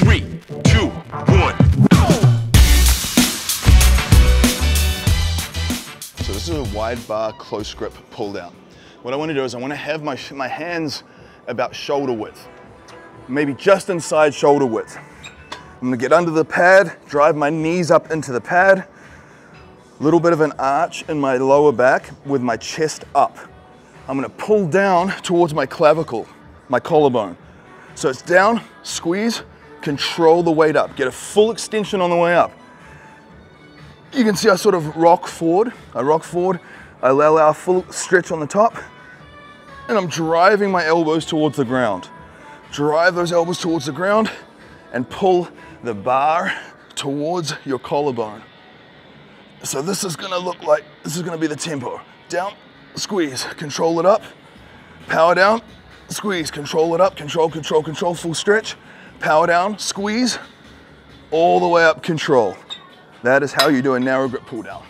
three, two, one. So this is a wide bar close grip pull down. What I want to do is I want to have my, my hands about shoulder width, maybe just inside shoulder width. I'm gonna get under the pad, drive my knees up into the pad, little bit of an arch in my lower back with my chest up. I'm gonna pull down towards my clavicle, my collarbone. So it's down, squeeze, control the weight up, get a full extension on the way up. You can see I sort of rock forward. I rock forward, I allow a full stretch on the top, and I'm driving my elbows towards the ground. Drive those elbows towards the ground and pull the bar towards your collarbone. So this is gonna look like, this is gonna be the tempo. Down, squeeze, control it up, power down, squeeze, control it up, control, control, control, full stretch, power down, squeeze, all the way up, control. That is how you do a narrow grip pull down.